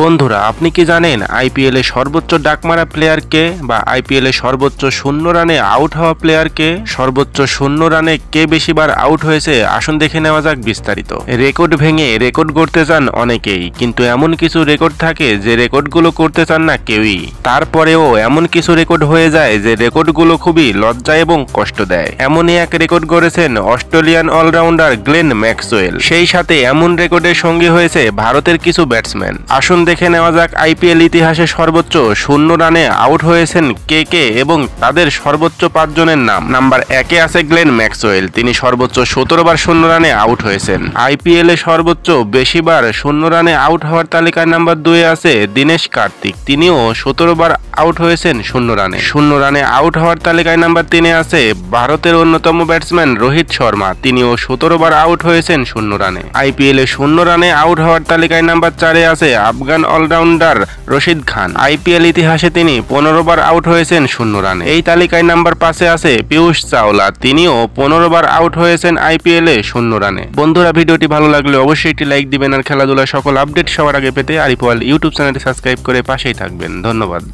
বন্ধুরা, আপনি কি জানেন আইপিএল সর্বোচ্চ ডাকমারা প্লেয়ারকে বা আইপিএল সর্বোচ্চ শূন্য রানে আউট হওয়া প্লেয়ারকে? সর্বোচ্চ শূন্য রানে কে বেশিবার আউট হয়েছে? আসুন দেখে নেওয়া যাক বিস্তারিত। রেকর্ড ভেঙে রেকর্ড করতে চান অনেকেই, কিন্তু এমন কিছু রেকর্ড থাকে যে রেকর্ডগুলো করতে চান না কেউই। তারপরেও এমন কিছু রেকর্ড হয়ে যায় যে রেকর্ডগুলো খুবই লজ্জা এবং কষ্ট দেয়। এমনই এক রেকর্ড করেছেন অস্ট্রেলিয়ান অলরাউন্ডার গ্লেন ম্যাক্সওয়েল। সেই সাথে এমন রেকর্ডের সঙ্গী হয়েছে ভারতের কিছু ব্যাটসম্যান। আসুন দেখে নেওয়া যাক আইপিএল ইতিহাসে সর্বোচ্চ শূন্য রানে আউট হয়েছেন কে কে এবং তাদের সর্বোচ্চ পাঁচজনের নাম। নাম্বার একে আছে গ্লেন ম্যাক্সওয়েল। তিনি সর্বোচ্চ সতেরো বার শূন্য রানে আউট হয়েছেন। আইপিএল এ সর্বোচ্চ বেশিবার শূন্য রানে আউট হওয়ার তালিকায় নাম্বার দুয়ে আছে দীনেশ কার্তিক। তিনিও সতেরো বার আউট হয়েছেন শূন্য রানে। শূন্য রানে আউট হওয়ার তালিকায় নাম্বার তিনে আছে ভারতের অন্যতম ব্যাটসম্যান রোহিত শর্মা। তিনিও সতেরো বার আউট হয়েছেন শূন্য রানে। আইপিএল এ শূন্য রানে আউট হওয়ার তালিকায় নাম্বার চারে আছে আফগান অলরাউন্ডার রশিদ খান। আইপিএল ইতিহাসে তিনি পনেরো বার আউট হয়েছেন শূন্য রানে। এই তালিকায় নাম্বার পাশে আছে পিয়ুষ চাওলা। তিনিও পনেরো বার আউট হয়েছেন আইপিএল এ শূন্য রানে। বন্ধুরা, ভিডিওটি ভালো লাগলে অবশ্যই একটি লাইক দিবেন আর খেলাধুলার সকল আপডেট সবার আগে পেতে আরিপোয়াল ইউটিউব চ্যানেলটি সাবস্ক্রাইব করে পাশেই থাকবেন। ধন্যবাদ।